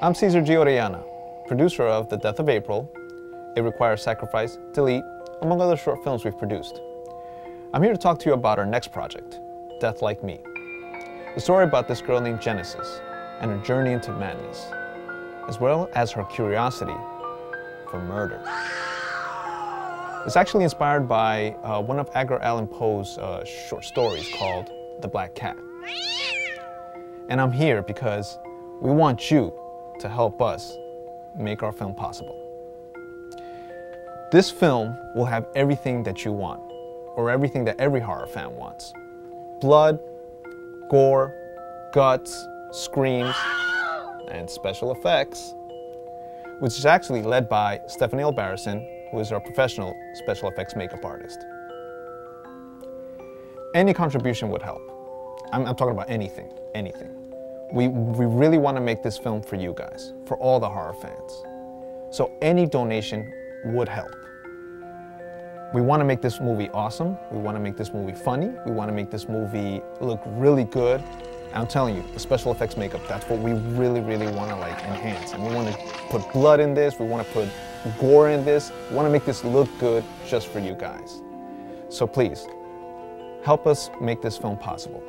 I'm Cesar G. Producer of The Death of April, It Requires Sacrifice, Delete, among other short films we've produced. I'm here to talk to you about our next project, Death Like Me. The story about this girl named Genesis and her journey into madness, as well as her curiosity for murder. It's actually inspired by uh, one of Edgar Allan Poe's uh, short stories called The Black Cat. And I'm here because we want you to help us make our film possible. This film will have everything that you want, or everything that every horror fan wants blood, gore, guts, screams, and special effects, which is actually led by Stephanie L. Barrison, who is our professional special effects makeup artist. Any contribution would help. I'm, I'm talking about anything, anything. We, we really want to make this film for you guys, for all the horror fans. So any donation would help. We want to make this movie awesome. We want to make this movie funny. We want to make this movie look really good. I'm telling you, the special effects makeup, that's what we really, really want to like enhance. And we want to put blood in this. We want to put gore in this. We want to make this look good just for you guys. So please, help us make this film possible.